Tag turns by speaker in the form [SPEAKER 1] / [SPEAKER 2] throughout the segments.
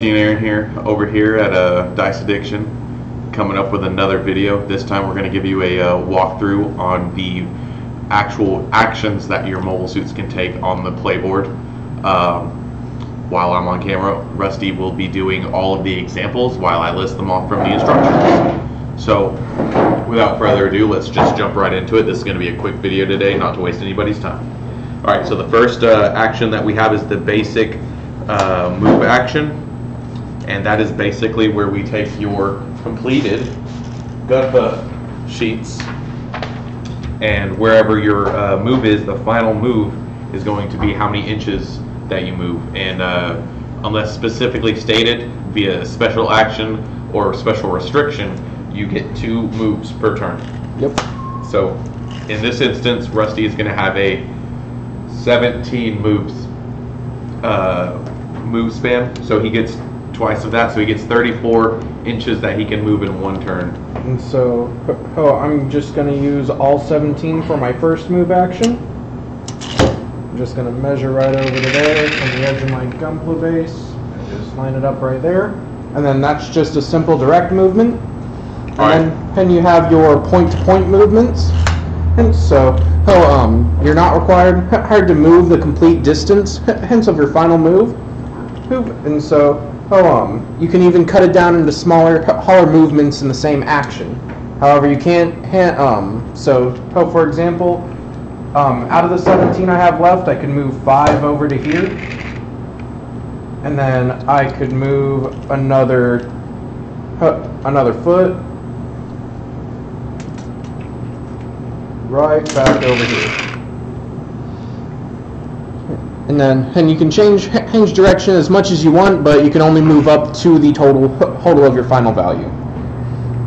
[SPEAKER 1] Aaron here, over here at uh, Dice Addiction, coming up with another video. This time we're going to give you a uh, walkthrough on the actual actions that your mobile suits can take on the playboard. Um, while I'm on camera, Rusty will be doing all of the examples while I list them off from the instructions. So, without further ado, let's just jump right into it. This is going to be a quick video today, not to waste anybody's time. Alright, so the first uh, action that we have is the basic uh, move action and that is basically where we take your completed Gunpla sheets and wherever your uh, move is, the final move is going to be how many inches that you move. And uh, unless specifically stated via special action or special restriction, you get two moves per turn.
[SPEAKER 2] Yep.
[SPEAKER 1] So in this instance, Rusty is going to have a 17 moves uh, move span. So he gets twice of that, so he gets 34 inches that he can move in one turn.
[SPEAKER 2] And so, oh, I'm just going to use all 17 for my first move action. I'm just going to measure right over to there from the edge of my Gunpla base and just line it up right there. And then that's just a simple direct movement. And then, then you have your point-to-point -point movements. And so, oh, um, you're not required hard to move the complete distance, hence of your final move. And so, Um, you can even cut it down into smaller, holler movements in the same action. However, you can't, um, so, for example, um, out of the 17 I have left, I could move 5 over to here. And then I could move another, uh, another foot. Right back over here. And then, and you can change change direction as much as you want, but you can only move up to the total total of your final value.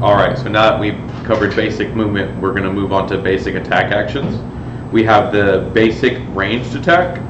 [SPEAKER 1] All right, so now that we've covered basic movement, we're going to move on to basic attack actions. We have the basic ranged attack.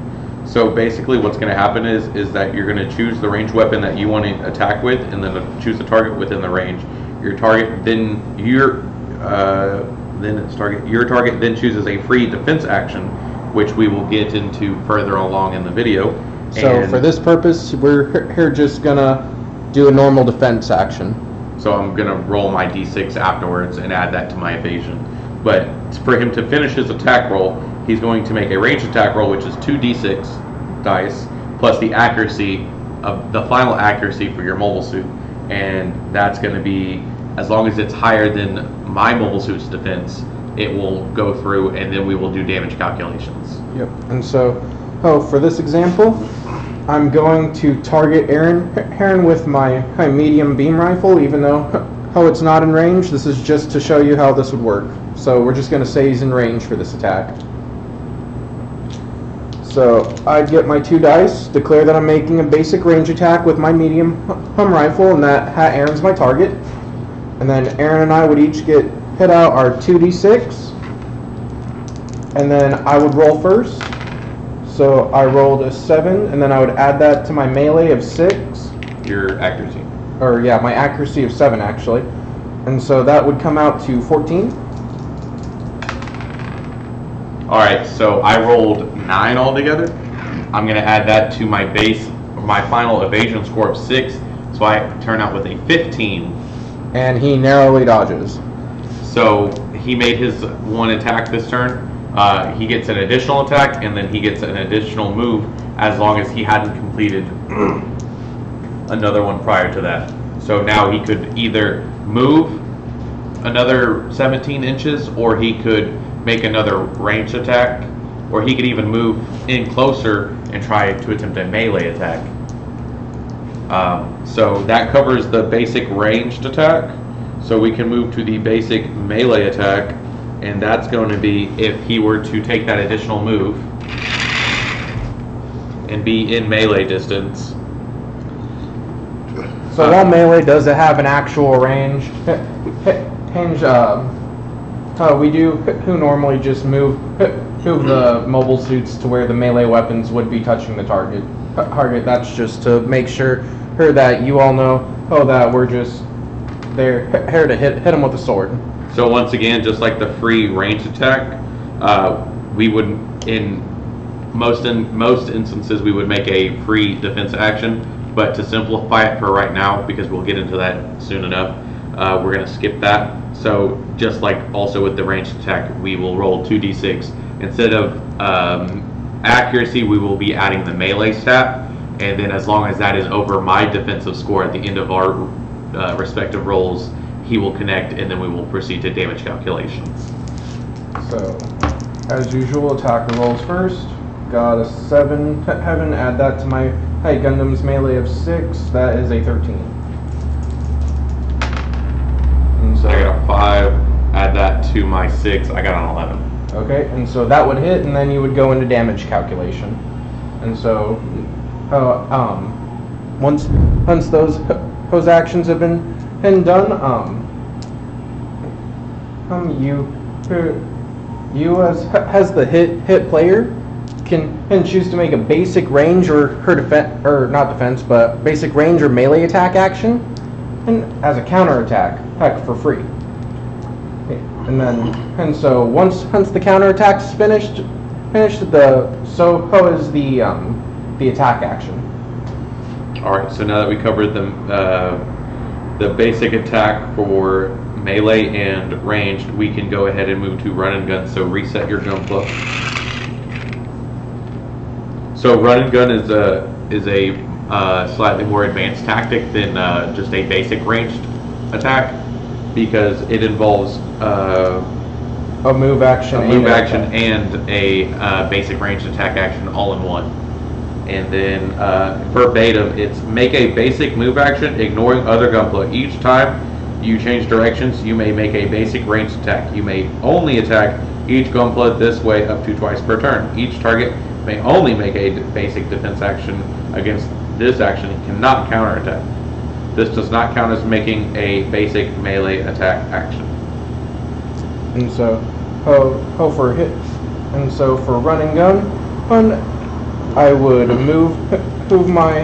[SPEAKER 1] So basically what's going to happen is is that you're going to choose the ranged weapon that you want to attack with and then choose the target within the range. Your target then your uh, then target your target then chooses a free defense action which we will get into further along in the video.
[SPEAKER 2] So and for this purpose, we're here just gonna do a normal defense action.
[SPEAKER 1] So I'm gonna roll my d6 afterwards and add that to my evasion. But for him to finish his attack roll, he's going to make a range attack roll, which is two d6 dice plus the accuracy of the final accuracy for your mobile suit, and that's going to be as long as it's higher than my mobile suit's defense, it will go through and then we will do damage calculations.
[SPEAKER 2] Yep. And so, oh, for this example, I'm going to target Aaron, Aaron with my, my medium beam rifle, even though oh, it's not in range. This is just to show you how this would work. So we're just going to say he's in range for this attack. So I'd get my two dice, declare that I'm making a basic range attack with my medium hum rifle, and that Aaron's my target. And then Aaron and I would each get hit out our 2d6, and then I would roll first. So I rolled a 7, and then I would add that to my melee of 6.
[SPEAKER 1] Your accuracy.
[SPEAKER 2] Or, yeah, my accuracy of 7, actually. And so that would come out to 14.
[SPEAKER 1] Alright, so I rolled 9 altogether. I'm going to add that to my base, my final evasion score of 6, so I turn out with a 15.
[SPEAKER 2] And he narrowly dodges.
[SPEAKER 1] So he made his one attack this turn. Uh, he gets an additional attack, and then he gets an additional move as long as he hadn't completed another one prior to that. So now he could either move another 17 inches, or he could make another ranged attack, or he could even move in closer and try to attempt a melee attack. Um, so that covers the basic ranged attack. So we can move to the basic melee attack, and that's going to be if he were to take that additional move and be in melee distance.
[SPEAKER 2] So while melee does it have an actual range, hinge, uh, uh, we do who normally just move move the mobile suits to where the melee weapons would be touching the target. Target. That's just to make sure her that you all know. Oh, that we're just they're here to hit hit them with a sword.
[SPEAKER 1] So once again, just like the free range attack, uh, we would in most in most instances we would make a free defense action, But to simplify it for right now, because we'll get into that soon enough, uh, we're going to skip that. So just like also with the ranged attack, we will roll 2d6. Instead of um, accuracy, we will be adding the melee stat. And then as long as that is over my defensive score at the end of our uh, respective rolls, he will connect and then we will proceed to damage calculations.
[SPEAKER 2] So, as usual, attacker rolls first. Got a 7. Heaven, add that to my Hey Gundam's melee of 6. That is a 13. And so,
[SPEAKER 1] I got a 5, add that to my 6, I got an 11.
[SPEAKER 2] Okay, and so that would hit, and then you would go into damage calculation. And so, uh, um, once once those those actions have been been done, um, um, you you as has the hit hit player can can choose to make a basic range or her defense or not defense, but basic range or melee attack action, and as a counter attack, heck for free. And then, and so once once the counter attack's finished, finished the so is the um, the attack action?
[SPEAKER 1] All right, so now that we covered the uh, the basic attack for melee and ranged, we can go ahead and move to run and gun. So reset your Gunpla. So run and gun is a is a uh, slightly more advanced tactic than uh, just a basic ranged attack because it involves uh,
[SPEAKER 2] A move action.
[SPEAKER 1] a
[SPEAKER 2] and
[SPEAKER 1] move
[SPEAKER 2] an
[SPEAKER 1] action
[SPEAKER 2] attack.
[SPEAKER 1] and a uh, basic ranged attack action all in one. And then uh, verbatim, it's make a basic move action, ignoring other gunpla. Each time you change directions, you may make a basic ranged attack. You may only attack each gunpla this way up to twice per turn. Each target may only make a basic defense action against this action and cannot counterattack. This does not count as making a basic melee attack action.
[SPEAKER 2] And so, ho, ho for hit. And so for running gun, one, I would move, move my,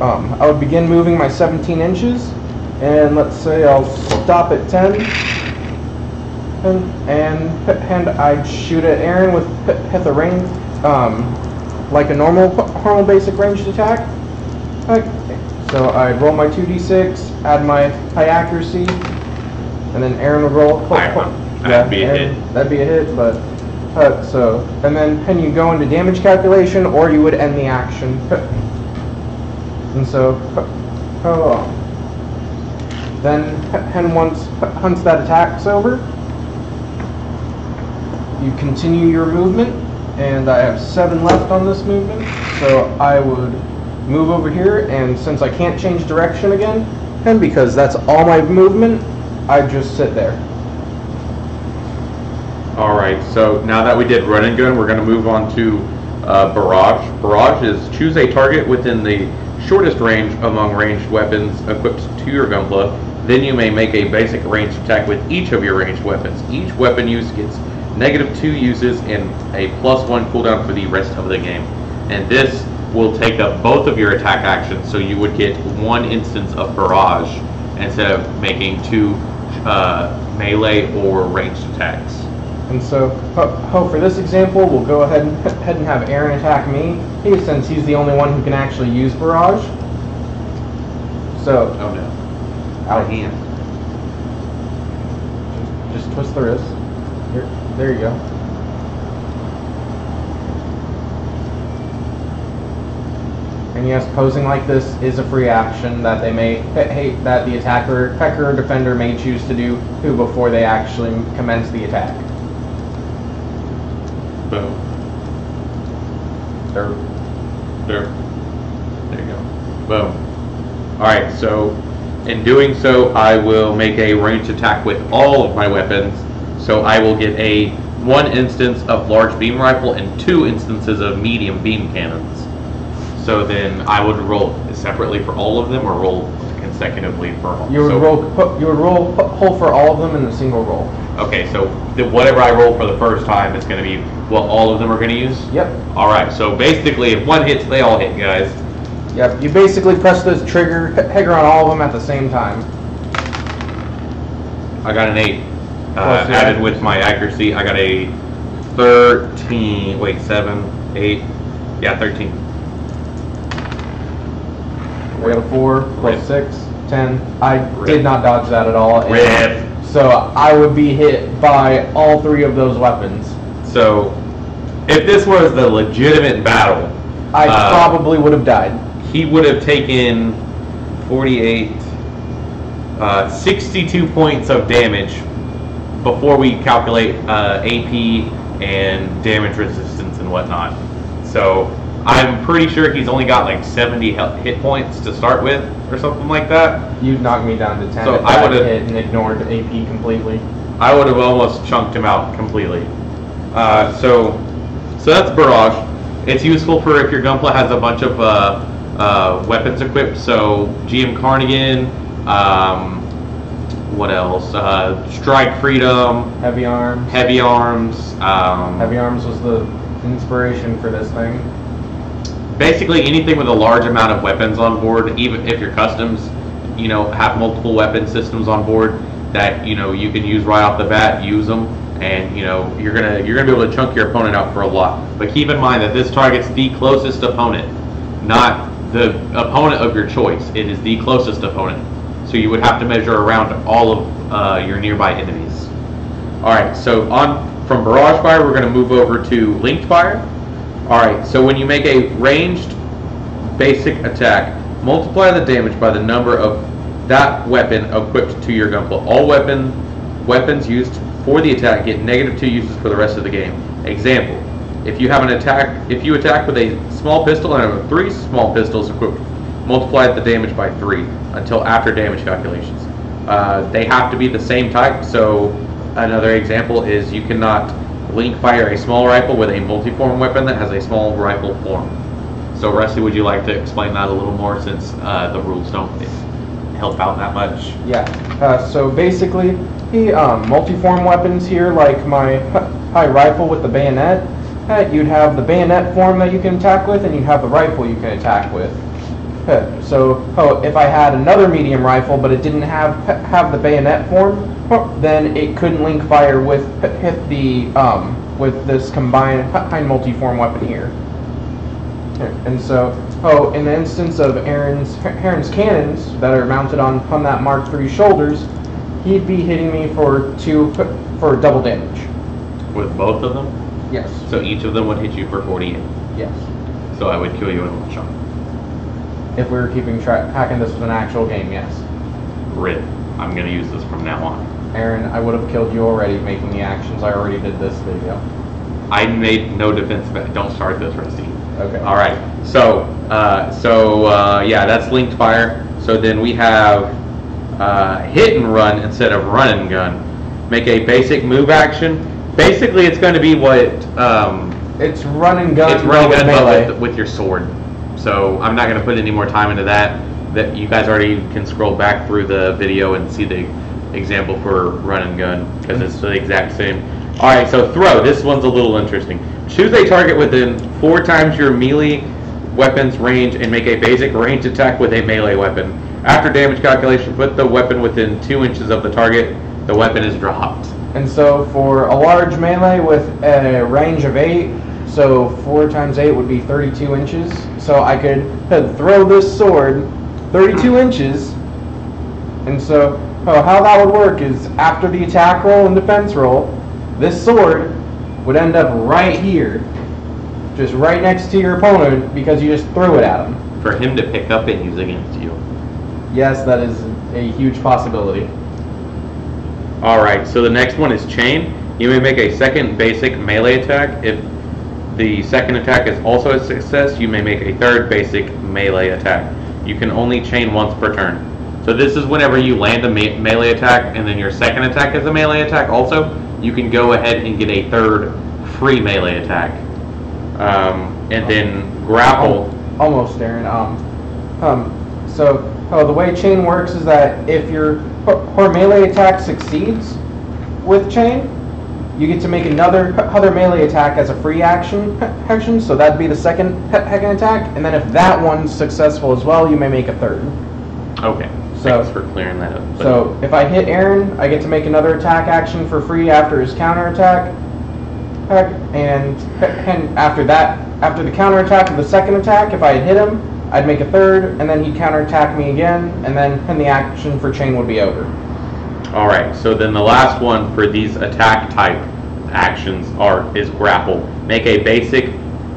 [SPEAKER 2] um, I would begin moving my 17 inches, and let's say I'll stop at 10, and and, and I'd shoot at Aaron with hit the range, um, like a normal normal basic ranged attack. So I'd roll my 2d6, add my high accuracy, and then Aaron would roll.
[SPEAKER 1] One. That'd be a
[SPEAKER 2] Aaron-
[SPEAKER 1] hit.
[SPEAKER 2] That'd be a hit, but uh, so and then and you go into damage calculation, or you would end the action. And so, oh, then and once once that attack's over, you continue your movement, and I have seven left on this movement, so I would move over here, and since I can't change direction again, and because that's all my movement, I just sit there.
[SPEAKER 1] Right, so now that we did run and gun, we're going to move on to uh, barrage. Barrage is choose a target within the shortest range among ranged weapons equipped to your gunpla. Then you may make a basic ranged attack with each of your ranged weapons. Each weapon use gets negative two uses and a plus one cooldown for the rest of the game. And this will take up both of your attack actions, so you would get one instance of barrage instead of making two uh, melee or ranged attacks.
[SPEAKER 2] And so, for this example, we'll go ahead and ahead and have Aaron attack me, he, since he's the only one who can actually use barrage. So,
[SPEAKER 1] Oh no.
[SPEAKER 2] out of
[SPEAKER 1] hand.
[SPEAKER 2] Just, just twist the wrist. Here, there you go. And yes, posing like this is a free action that they may, hey, that the attacker, attacker or defender may choose to do who before they actually commence the attack.
[SPEAKER 1] Boom. There. There. There you go. Boom. Alright, so in doing so, I will make a ranged attack with all of my weapons. So I will get a one instance of large beam rifle and two instances of medium beam cannons. So then I would roll separately for all of them or roll consecutively for.
[SPEAKER 2] You would
[SPEAKER 1] so-
[SPEAKER 2] roll, you would roll whole for all of them in a single roll.
[SPEAKER 1] Okay, so the, whatever I roll for the first time is going to be what all of them are going to use?
[SPEAKER 2] Yep.
[SPEAKER 1] All right, so basically, if one hits, they all hit, guys.
[SPEAKER 2] Yep. You basically press this trigger, trigger on all of them at the same time.
[SPEAKER 1] I got an eight. Uh, added with my accuracy, I got a thirteen. Wait, seven, eight. Yeah, thirteen.
[SPEAKER 2] I got a four plus six, ten. I
[SPEAKER 1] Rip.
[SPEAKER 2] did not dodge that at all.
[SPEAKER 1] Rip.
[SPEAKER 2] So I would be hit by all three of those weapons.
[SPEAKER 1] So, if this was the legitimate battle,
[SPEAKER 2] I
[SPEAKER 1] uh,
[SPEAKER 2] probably would have died.
[SPEAKER 1] he would have taken 48, uh, 62 points of damage before we calculate uh, AP and damage resistance and whatnot. So I'm pretty sure he's only got like 70 hit points to start with, or something like that.
[SPEAKER 2] You'd knock me down to ten
[SPEAKER 1] So I
[SPEAKER 2] I
[SPEAKER 1] would've-
[SPEAKER 2] hit and ignored AP completely.
[SPEAKER 1] I would have almost chunked him out completely. Uh, so, so that's barrage. It's useful for if your gunpla has a bunch of uh, uh, weapons equipped. So GM Carnigan, um, what else? Uh, Strike Freedom,
[SPEAKER 2] Heavy arms.
[SPEAKER 1] Heavy Arms. Um,
[SPEAKER 2] Heavy arms was the inspiration for this thing.
[SPEAKER 1] Basically anything with a large amount of weapons on board, even if your customs, you know, have multiple weapon systems on board that you know you can use right off the bat, use them, and you know you're gonna you're gonna be able to chunk your opponent out for a lot. But keep in mind that this target's the closest opponent, not the opponent of your choice. It is the closest opponent, so you would have to measure around all of uh, your nearby enemies. All right, so on from barrage fire, we're going to move over to linked fire. All right, so when you make a ranged basic attack, multiply the damage by the number of that weapon equipped to your gunpla. All weapon weapons used for the attack get negative two uses for the rest of the game. Example: If you have an attack, if you attack with a small pistol and have three small pistols equipped, multiply the damage by three until after damage calculations. Uh, they have to be the same type. So another example is you cannot link fire a small rifle with a multiform weapon that has a small rifle form. So Rusty, would you like to explain that a little more since uh, the rules don't help out that much?
[SPEAKER 2] Yeah. Uh, so basically, he um, multi-form weapons here, like my high rifle with the bayonet. You'd have the bayonet form that you can attack with, and you'd have the rifle you can attack with. So, oh, if I had another medium rifle, but it didn't have have the bayonet form, then it couldn't link fire with hit the um, with this combined high multi-form weapon here. And so, oh, in the instance of Aaron's Aaron's cannons that are mounted on on that Mark III shoulders, he'd be hitting me for two for double damage.
[SPEAKER 1] With both of them?
[SPEAKER 2] Yes.
[SPEAKER 1] So each of them would hit you for 48.
[SPEAKER 2] Yes.
[SPEAKER 1] So I would kill you in one shot.
[SPEAKER 2] If we were keeping track, hacking this was an actual game, yes.
[SPEAKER 1] Rip. I'm going to use this from now on.
[SPEAKER 2] Aaron, I would have killed you already making the actions. I already did this video.
[SPEAKER 1] I made no defense bet. Don't start this, Rusty.
[SPEAKER 2] Okay.
[SPEAKER 1] All right. So, uh, so uh, yeah, that's linked fire. So then we have uh, hit and run instead of run and gun. Make a basic move action. Basically, it's going to be what um,
[SPEAKER 2] It's run and gun.
[SPEAKER 1] it's run and gun, but with, with your sword. So I'm not going to put any more time into that. That you guys already can scroll back through the video and see the example for run and gun because it's the exact same. All right, so throw. This one's a little interesting. Choose a target within four times your melee weapon's range and make a basic range attack with a melee weapon. After damage calculation, put the weapon within two inches of the target. The weapon is dropped.
[SPEAKER 2] And so for a large melee with a range of 8, so 4 times 8 would be 32 inches. So I could throw this sword 32 inches. And so oh, how that would work is after the attack roll and defense roll, this sword would end up right here. Just right next to your opponent because you just threw it at him.
[SPEAKER 1] For him to pick up and use against you.
[SPEAKER 2] Yes, that is a huge possibility.
[SPEAKER 1] All right, so the next one is chain. You may make a second basic melee attack. If the second attack is also a success, you may make a third basic melee attack. You can only chain once per turn. So this is whenever you land a me- melee attack and then your second attack is a melee attack also, you can go ahead and get a third free melee attack. Um, and then grapple.
[SPEAKER 2] Almost, Aaron. Um, um, so, oh, the way chain works is that if your her melee attack succeeds with chain, you get to make another other melee attack as a free action. Action. So that'd be the second second attack, and then if that one's successful as well, you may make a third.
[SPEAKER 1] Okay,
[SPEAKER 2] So-
[SPEAKER 1] thanks for clearing that up. But-
[SPEAKER 2] So if I hit Aaron, I get to make another attack action for free after his counter attack. And and after that, after the counter attack of the second attack, if I had hit him, I'd make a third, and then he'd counter attack me again, and then and the action for chain would be over.
[SPEAKER 1] All right. So then the last one for these attack type actions are is grapple. Make a basic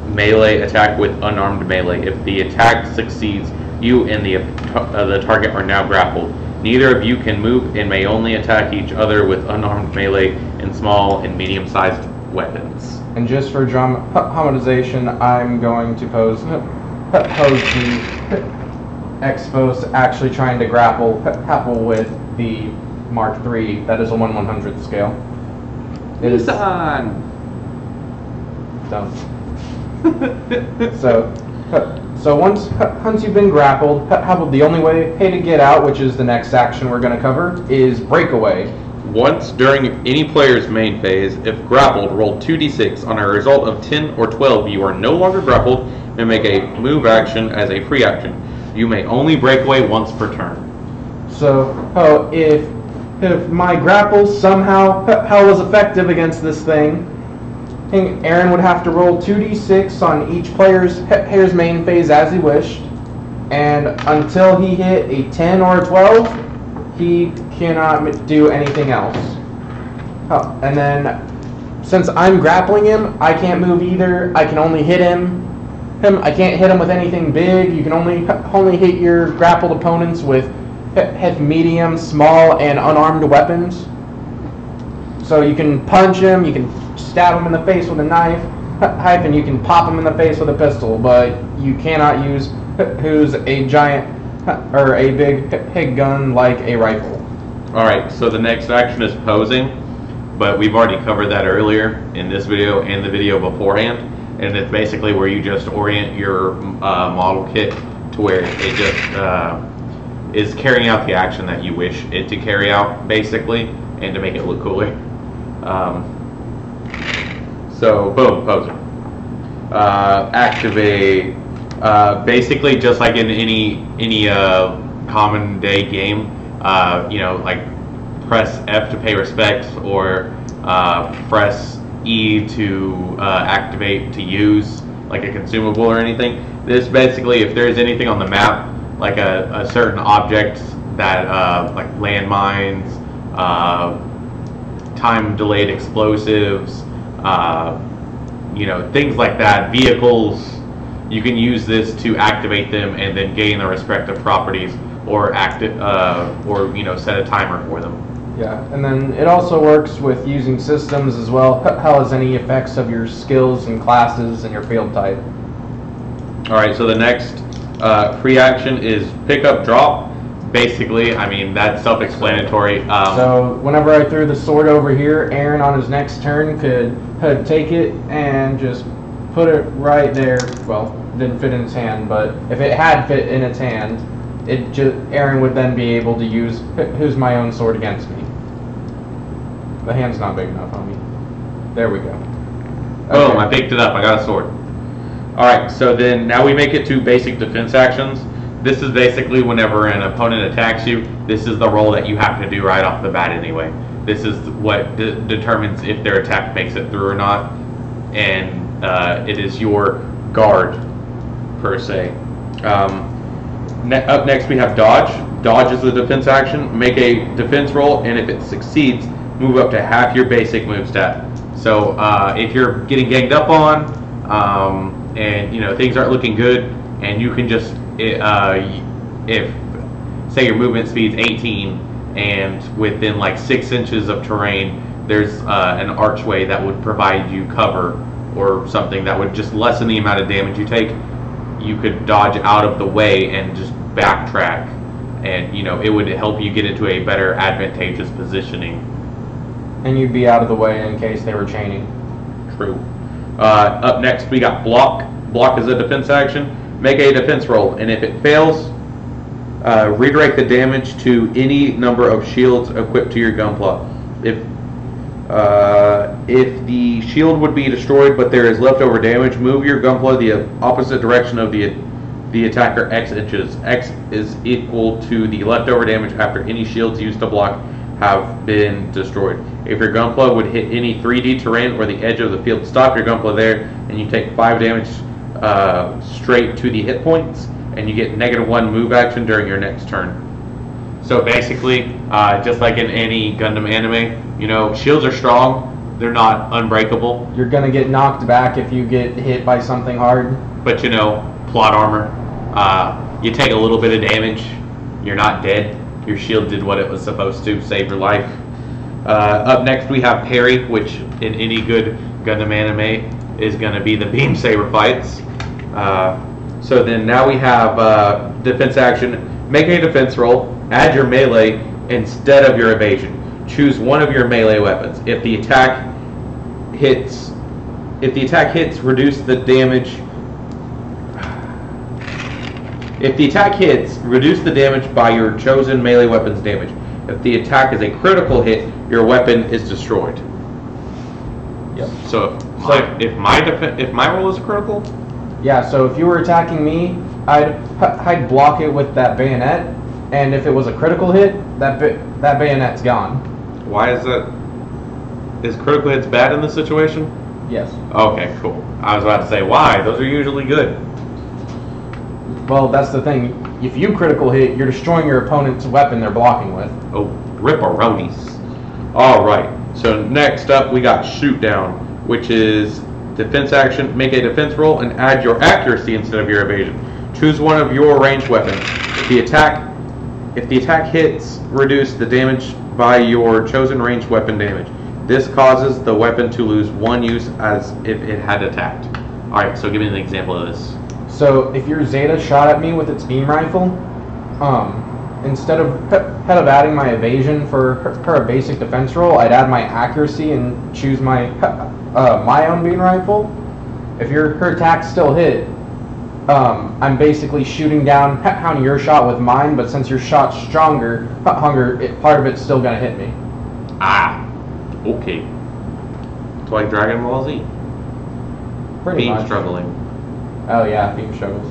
[SPEAKER 1] melee attack with unarmed melee. If the attack succeeds, you and the uh, the target are now grappled. Neither of you can move and may only attack each other with unarmed melee and small and medium-sized weapons.
[SPEAKER 2] And just for dramatization, I'm going to pose pose the Expos actually trying to grapple grapple with the Mark III. That is a one one hundredth scale. It is
[SPEAKER 1] Nissan.
[SPEAKER 2] done. So, so once once you've been grappled, how the only way hey to get out, which is the next action we're going to cover, is breakaway.
[SPEAKER 1] Once during any player's main phase, if grappled, roll 2d6. On a result of 10 or 12, you are no longer grappled and make a move action as a free action. You may only break away once per turn.
[SPEAKER 2] So, oh, if if my grapple somehow how was effective against this thing, think Aaron would have to roll 2d6 on each player's player's main phase as he wished, and until he hit a 10 or a 12, he cannot do anything else. Oh, and then, since I'm grappling him, I can't move either. I can only hit him. Him, I can't hit him with anything big. You can only only hit your grappled opponents with hit medium, small, and unarmed weapons. So you can punch him, you can stab him in the face with a knife, and you can pop him in the face with a pistol, but you cannot use who's a giant or a big big gun like a rifle.
[SPEAKER 1] All right, so the next action is posing, but we've already covered that earlier in this video and the video beforehand, and it's basically where you just orient your uh, model kit to where it just uh, is carrying out the action that you wish it to carry out, basically, and to make it look cooler. Um, so, boom, poser. Uh, activate. Uh, basically, just like in any any uh, common day game, uh, you know, like press F to pay respects or uh, press E to uh, activate to use like a consumable or anything. This basically, if there's anything on the map, like a, a certain object that uh, like landmines, uh, time delayed explosives, uh, you know, things like that, vehicles, you can use this to activate them and then gain the respective properties or act uh, or you know set a timer for them.
[SPEAKER 2] Yeah, and then it also works with using systems as well. How has any effects of your skills and classes and your field type?
[SPEAKER 1] All right, so the next uh, free action is pick up drop. Basically, I mean that's self-explanatory. Um,
[SPEAKER 2] So whenever I threw the sword over here, Aaron on his next turn could, could take it and just put it right there. Well, didn't fit in his hand, but if it had fit in its hand, it just Aaron would then be able to use who's my own sword against me. The hand's not big enough on me. There we go.
[SPEAKER 1] Boom! I picked it up. I got a sword. All right. So then now we make it to basic defense actions. This is basically whenever an opponent attacks you. This is the roll that you have to do right off the bat anyway. This is what de- determines if their attack makes it through or not, and uh, it is your guard per se. Um, ne- up next we have dodge. Dodge is the defense action. Make a defense roll, and if it succeeds, move up to half your basic move stat. So uh, if you're getting ganged up on, um, and you know things aren't looking good, and you can just uh, if say your movement speed's 18, and within like six inches of terrain, there's uh, an archway that would provide you cover or something that would just lessen the amount of damage you take. You could dodge out of the way and just backtrack, and you know it would help you get into a better advantageous positioning.
[SPEAKER 2] And you'd be out of the way in case they were chaining.
[SPEAKER 1] True. Uh, up next, we got block. Block is a defense action. Make a defense roll, and if it fails, uh, redirect the damage to any number of shields equipped to your gunpla. If uh, if the shield would be destroyed, but there is leftover damage, move your gunpla the opposite direction of the the attacker X inches. X is equal to the leftover damage after any shields used to block have been destroyed. If your gunpla would hit any 3D terrain or the edge of the field, stop your gunpla there, and you take 5 damage uh, straight to the hit points. and you get negative one move action during your next turn. So basically, uh, just like in any Gundam anime, you know, shields are strong. They're not unbreakable,
[SPEAKER 2] You're gonna get knocked back if you get hit by something hard.
[SPEAKER 1] but you know, plot armor. Uh, you take a little bit of damage. You're not dead. Your shield did what it was supposed to, save your life. Uh, up next, we have parry, which in any good Gundam anime is going to be the beam saber fights. Uh, so then now we have uh, defense action. Make a defense roll. Add your melee instead of your evasion. Choose one of your melee weapons. If the attack hits, if the attack hits, reduce the damage if the attack hits, reduce the damage by your chosen melee weapon's damage. If the attack is a critical hit, your weapon is destroyed.
[SPEAKER 2] Yep.
[SPEAKER 1] So, if my, if my defe- if my roll is critical,
[SPEAKER 2] Yeah, so if you were attacking me, I'd I'd block it with that bayonet, and if it was a critical hit, that ba- that bayonet's gone.
[SPEAKER 1] why is that? Is critical hits bad in this situation?
[SPEAKER 2] Yes.
[SPEAKER 1] Okay, cool. I was about to say why. Those are usually good.
[SPEAKER 2] Well, that's the thing. If you critical hit, you're destroying your opponent's weapon they're blocking with.
[SPEAKER 1] Oh, ripperonis. All right. So next up, we got shoot down, which is defense action. Make a defense roll and add your accuracy instead of your evasion. Choose one of your ranged weapons. If the attack, if the attack hits, reduce the damage by your chosen ranged weapon damage. This causes the weapon to lose one use as if it had attacked. All right. So give me an example of this.
[SPEAKER 2] So if your Zeta shot at me with its beam rifle, um, instead of instead of adding my evasion for her, her basic defense roll, I'd add my accuracy and choose my uh, my own beam rifle. If your her attack still hit, um, I'm basically shooting down on your shot with mine. But since your shot's stronger, hunger, it, part of it's still gonna hit me.
[SPEAKER 1] Ah. Okay. It's like Dragon Ball Z.
[SPEAKER 2] Pretty
[SPEAKER 1] Beam
[SPEAKER 2] much.
[SPEAKER 1] struggling.
[SPEAKER 2] Oh yeah, beam struggles.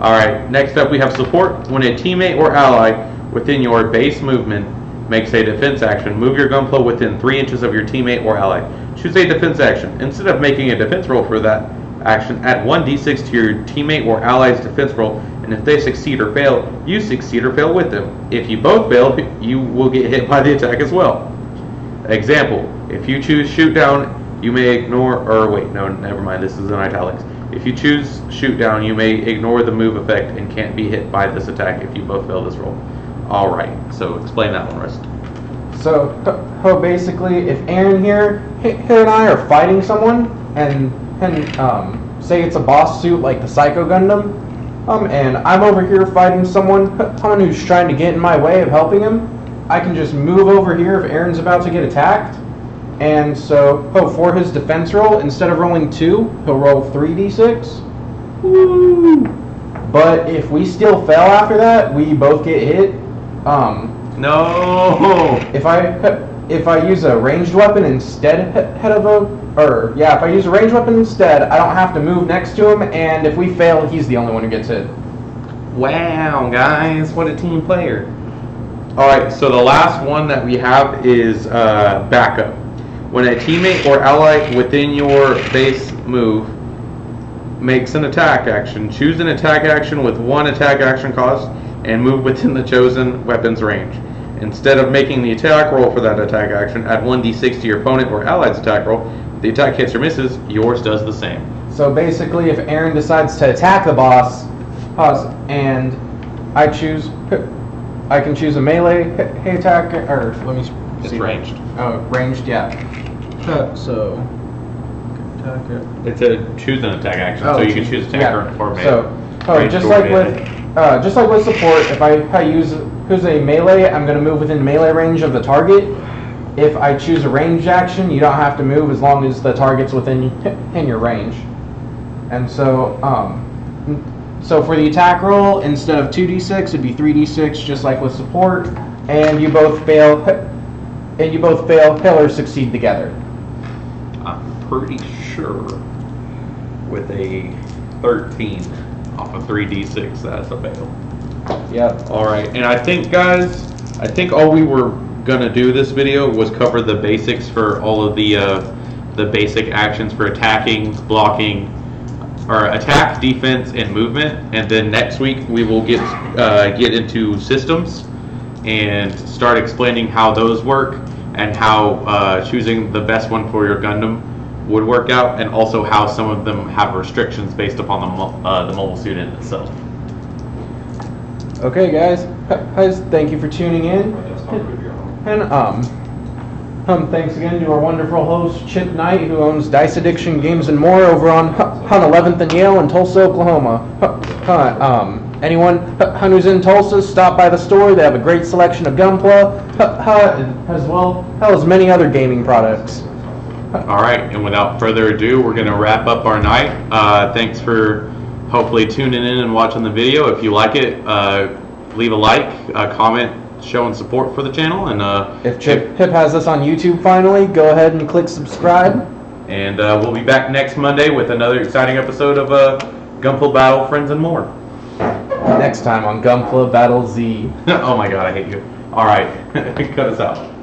[SPEAKER 1] All right, next up we have support. When a teammate or ally within your base movement makes a defense action, move your gunpla within 3 inches of your teammate or ally. Choose a defense action. Instead of making a defense roll for that action, add 1d6 to your teammate or ally's defense roll, and if they succeed or fail, you succeed or fail with them. If you both fail, you will get hit by the attack as well. Example, if you choose shoot down, you may ignore, or wait, no, never mind, this is in italics. If you choose shoot down, you may ignore the move effect and can't be hit by this attack if you both fail this roll. Alright, so explain that one, Rust.
[SPEAKER 2] So, so basically, if Aaron here, here and I are fighting someone, and and um, say it's a boss suit like the Psycho Gundam, um, and I'm over here fighting someone, someone who's trying to get in my way of helping him, I can just move over here if Aaron's about to get attacked, and so oh, for his defense roll, instead of rolling two, he'll roll three d6. Woo! But if we still fail after that, we both get hit. Um,
[SPEAKER 1] No!
[SPEAKER 2] if I if I use a ranged weapon instead head of a or yeah, if I use a ranged weapon instead, I don't have to move next to him, and if we fail, he's the only one who gets hit.
[SPEAKER 1] Wow, guys, what a team player. Alright, so the last one that we have is uh, backup. When a teammate or ally within your base move makes an attack action, choose an attack action with one attack action cost and move within the chosen weapon's range. Instead of making the attack roll for that attack action, add 1d6 to your opponent or ally's attack roll. If the attack hits or misses, yours does the same.
[SPEAKER 2] So basically, if Aaron decides to attack the boss, pause, and I choose, I can choose a melee h- attack, or let me s-
[SPEAKER 1] It's
[SPEAKER 2] see.
[SPEAKER 1] ranged.
[SPEAKER 2] Oh, ranged, yeah. Uh, so. Attack it.
[SPEAKER 1] It's a choose an attack action, so you can choose attack
[SPEAKER 2] yeah.
[SPEAKER 1] or, or melee.
[SPEAKER 2] So, oh, just like
[SPEAKER 1] melee.
[SPEAKER 2] with, uh, just like with support, if I, if I use who's a melee, I'm going to move within melee range of the target. If I choose a range action, you don't have to move as long as the target's within in your range. And so, um, so for the attack roll, instead of two d6, it'd be three d6, just like with support. And you both fail, and you both fail, fail or succeed together.
[SPEAKER 1] Pretty sure with a 13 off of 3d6, that's a fail.
[SPEAKER 2] Yep.
[SPEAKER 1] All right, and I think, guys, I think all we were gonna do this video was cover the basics for all of the uh, the basic actions for attacking, blocking, or attack, defense, and movement. And then next week we will get uh, get into systems and start explaining how those work and how uh, choosing the best one for your Gundam would work out, and also how some of them have restrictions based upon the mo- uh, the mobile suit in itself.
[SPEAKER 2] Okay, guys. Guys, thank you for tuning in. And um, um, thanks again to our wonderful host Chip Knight, who owns Dice Addiction Games and More over on on 11th and Yale in Tulsa, Oklahoma. Huh, um, anyone huh, who's in Tulsa, stop by the store. They have a great selection of Gunpla, huh, huh, as well as many other gaming products.
[SPEAKER 1] All right, and without further ado, we're going to wrap up our night. Uh, thanks for hopefully tuning in and watching the video. If you like it, uh, leave a like, a comment, showing support for the channel, and uh,
[SPEAKER 2] If Chip Hip has us on YouTube finally, go ahead and click subscribe.
[SPEAKER 1] and uh, we'll be back next Monday with another exciting episode of uh, Gunpla Battle, Friends, and more.
[SPEAKER 2] Next time on Gunpla Battle Z.
[SPEAKER 1] oh my God, I hate you. All right, cut us out.